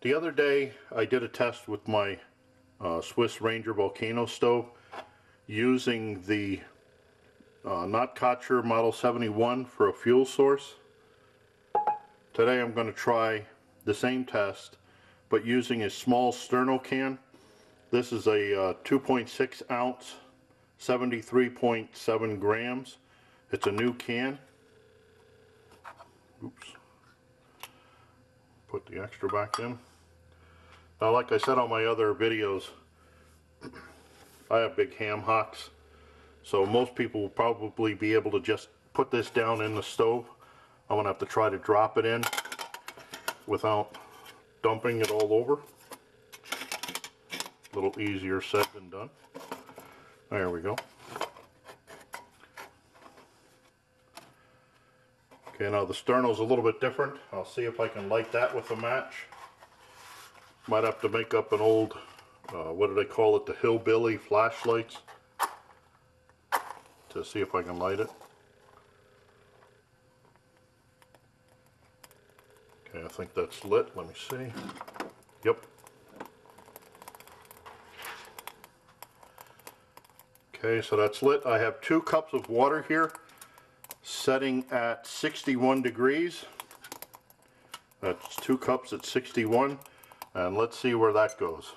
The other day I did a test with my uh, Swiss Ranger Volcano stove using the uh, Model 71 for a fuel source. Today I'm going to try the same test but using a small sterno can. This is a uh, 2.6 ounce 73.7 grams. It's a new can. Oops. Put the extra back in. Now like I said on my other videos I have big ham hocks so most people will probably be able to just put this down in the stove. I'm going to have to try to drop it in without dumping it all over. A little easier said than done. There we go. Okay, now the sterno's a little bit different. I'll see if I can light that with a match. Might have to make up an old, uh, what do they call it, the hillbilly flashlights to see if I can light it. Okay, I think that's lit. Let me see. Yep. Okay, so that's lit. I have two cups of water here setting at 61 degrees. That's two cups at 61 and let's see where that goes.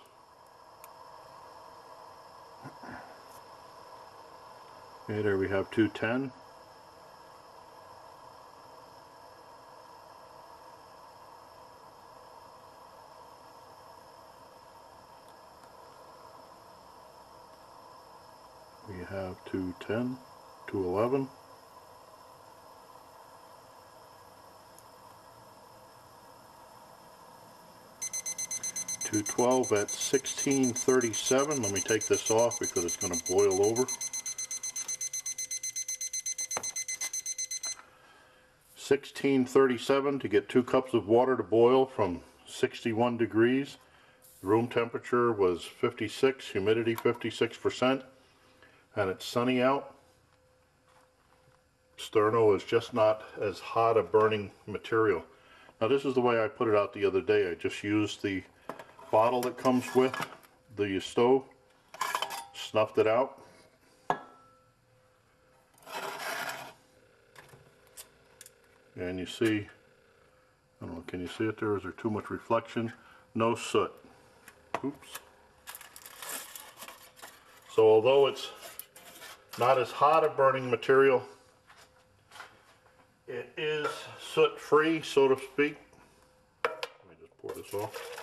Okay, there we have 210. We have 210, 211. Two twelve at sixteen thirty seven. Let me take this off because it's going to boil over. 1637 to get two cups of water to boil from 61 degrees. Room temperature was 56, humidity 56%, and it's sunny out. Sterno is just not as hot a burning material. Now this is the way I put it out the other day. I just used the bottle that comes with the stove, snuffed it out, and you see I don't know can you see it there? Is there too much reflection? No soot. Oops. So although it's not as hot a burning material it is soot free so to speak. Let me just pour this off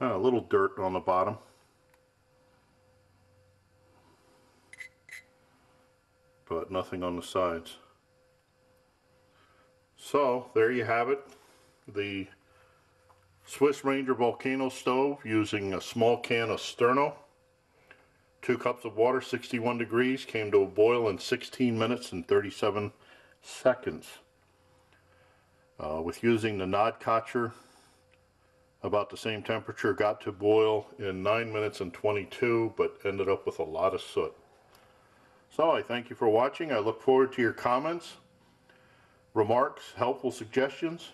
a little dirt on the bottom but nothing on the sides. So there you have it. The Swiss Ranger Volcano stove using a small can of Sterno. Two cups of water, 61 degrees, came to a boil in 16 minutes and 37 seconds. Uh, with using the Notkocher, about the same temperature, got to boil in 9 minutes and 22, but ended up with a lot of soot. So I thank you for watching. I look forward to your comments, remarks, helpful suggestions,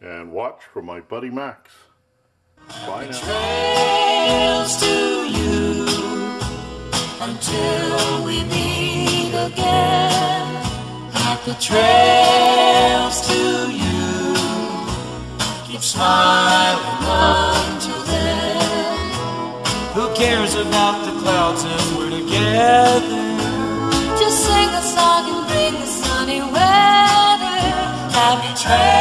and watch for my buddy Max. Bye now. Keep smiling until then. Who cares about the clouds if we're together? Just sing a song and bring the sunny weather. Happy trails.